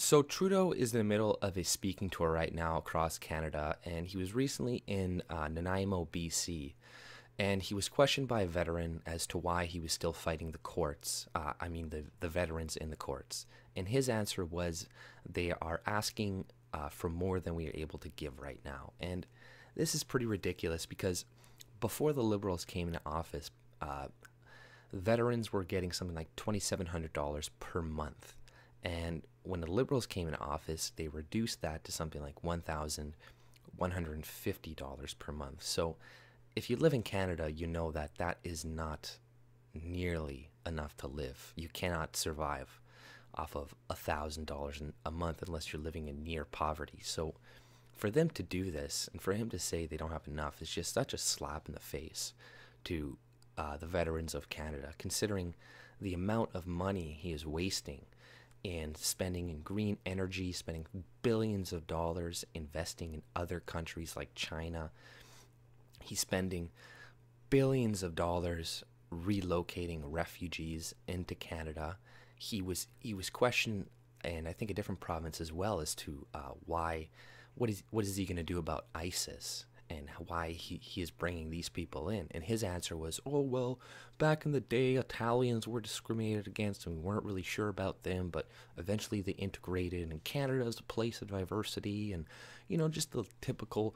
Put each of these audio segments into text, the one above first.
So Trudeau is in the middle of a speaking tour right now across Canada, and he was recently in uh, Nanaimo, BC, and he was questioned by a veteran as to why he was still fighting the courts. Uh, I mean, the the veterans in the courts, and his answer was they are asking uh, for more than we are able to give right now, and this is pretty ridiculous because before the Liberals came into office, uh, veterans were getting something like twenty seven hundred dollars per month and when the Liberals came into office, they reduced that to something like $1,150 per month. So if you live in Canada, you know that that is not nearly enough to live. You cannot survive off of $1,000 a month unless you're living in near poverty. So for them to do this and for him to say they don't have enough is just such a slap in the face to uh, the veterans of Canada, considering the amount of money he is wasting and spending in green energy, spending billions of dollars investing in other countries like China. He's spending billions of dollars relocating refugees into Canada. He was he was questioned, and I think a different province as well, as to uh, why, what is what is he going to do about ISIS? And why he, he is bringing these people in. And his answer was, oh, well, back in the day, Italians were discriminated against and we weren't really sure about them, but eventually they integrated, and Canada is a place of diversity, and, you know, just the typical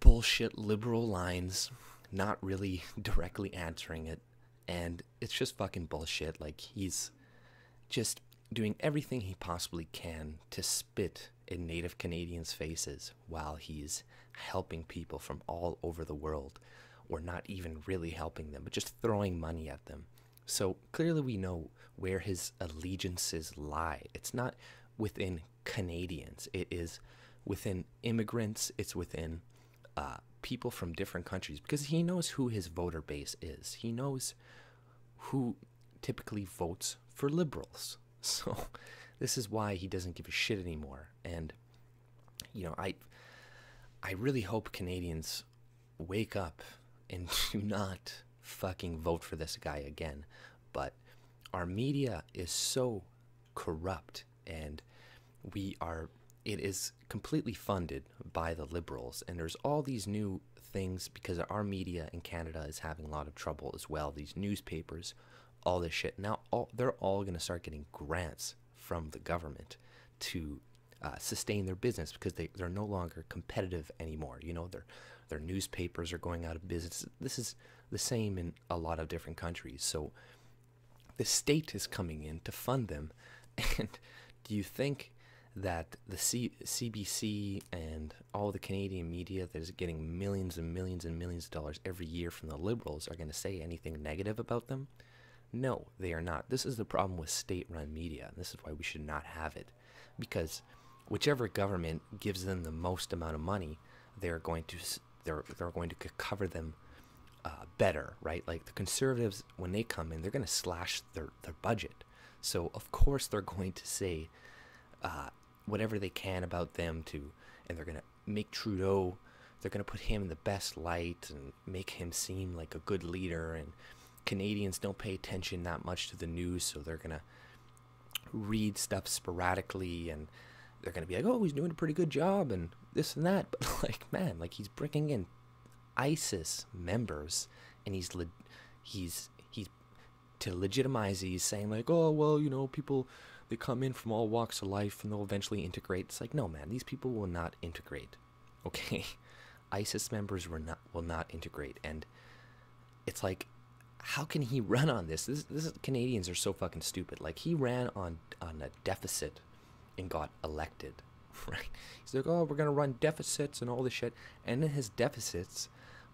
bullshit liberal lines, not really directly answering it. And it's just fucking bullshit. Like, he's just doing everything he possibly can to spit in Native Canadians' faces while he's helping people from all over the world, or not even really helping them, but just throwing money at them. So clearly, we know where his allegiances lie. It's not within Canadians, it is within immigrants, it's within uh, people from different countries because he knows who his voter base is. He knows who typically votes for liberals. So this is why he doesn't give a shit anymore. And you know, I I really hope Canadians wake up and do not fucking vote for this guy again. But our media is so corrupt and we are it is completely funded by the liberals and there's all these new things because our media in Canada is having a lot of trouble as well these newspapers all this shit now all, they're all going to start getting grants from the government to uh, sustain their business because they, they're no longer competitive anymore. You know, their their newspapers are going out of business. This is the same in a lot of different countries. So the state is coming in to fund them. And do you think that the C- CBC and all the Canadian media that is getting millions and millions and millions of dollars every year from the Liberals are going to say anything negative about them? No, they are not. This is the problem with state run media. And this is why we should not have it. Because whichever government gives them the most amount of money, they're going to they're they're going to cover them uh, better, right? Like the conservatives, when they come in, they're going to slash their their budget. So of course they're going to say uh, whatever they can about them to, and they're going to make Trudeau. They're going to put him in the best light and make him seem like a good leader. And Canadians don't pay attention that much to the news, so they're going to read stuff sporadically and they're going to be like, oh, he's doing a pretty good job and this and that. But like, man, like he's bringing in ISIS members and he's le- he's he's to legitimize he's saying like, oh, well, you know, people they come in from all walks of life and they'll eventually integrate. It's like, no, man, these people will not integrate. Okay, ISIS members will not will not integrate, and it's like, how can he run on this? This, this Canadians are so fucking stupid. Like he ran on on a deficit and got elected, right? He's like, oh, we're gonna run deficits and all this shit, and then his deficits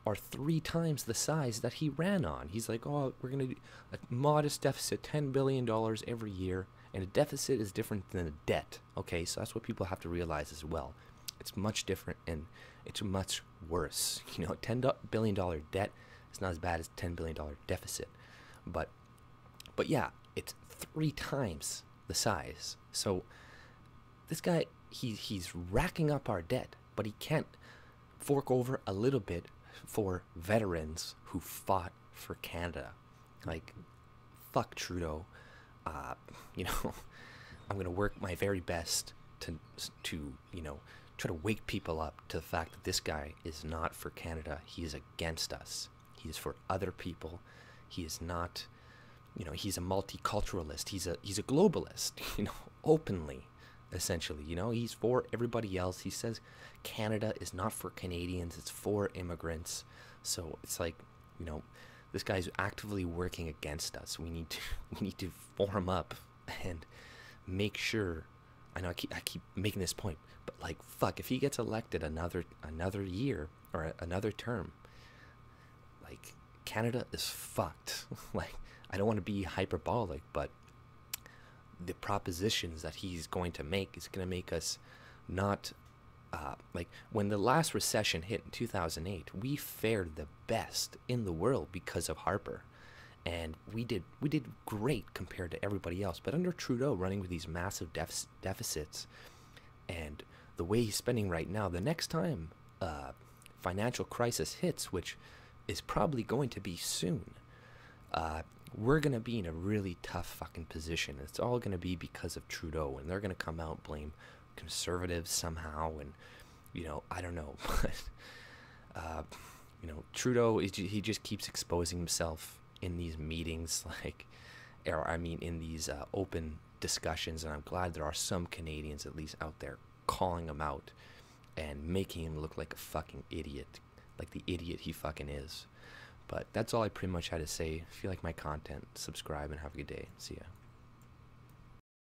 are three times the size that he ran on. He's like, oh, we're gonna do a modest deficit, ten billion dollars every year, and a deficit is different than a debt. Okay, so that's what people have to realize as well. It's much different and it's much worse. You know, ten billion dollar debt is not as bad as ten billion dollar deficit, but but yeah, it's three times the size. So this guy he he's racking up our debt, but he can't fork over a little bit for veterans who fought for Canada. Like fuck Trudeau. Uh, you know, I'm gonna work my very best to to you know try to wake people up to the fact that this guy is not for Canada. He is against us. He is for other people. He is not, you know, he's a multiculturalist. He's a he's a globalist. You know, openly, essentially. You know, he's for everybody else. He says Canada is not for Canadians. It's for immigrants. So it's like, you know, this guy's actively working against us. We need to we need to form up and make sure. I know I keep I keep making this point, but like fuck, if he gets elected another another year or another term, like Canada is fucked. like I don't want to be hyperbolic, but the propositions that he's going to make is going to make us not uh, like when the last recession hit in 2008 we fared the best in the world because of harper. And we did we did great compared to everybody else. But under trudeau running with these massive def- deficits and the way he's spending right now the next time uh, financial crisis hits which is probably going to be soon uh, we're going to be in a really tough fucking position. It's all going to be because of Trudeau, and they're going to come out blame conservatives somehow, and you know, I don't know, but uh, you know, Trudeau is, he just keeps exposing himself in these meetings, like, or I mean, in these uh, open discussions, and I'm glad there are some Canadians at least out there calling him out and making him look like a fucking idiot, like the idiot he fucking is. But that's all I pretty much had to say. If you like my content, subscribe and have a good day. See ya.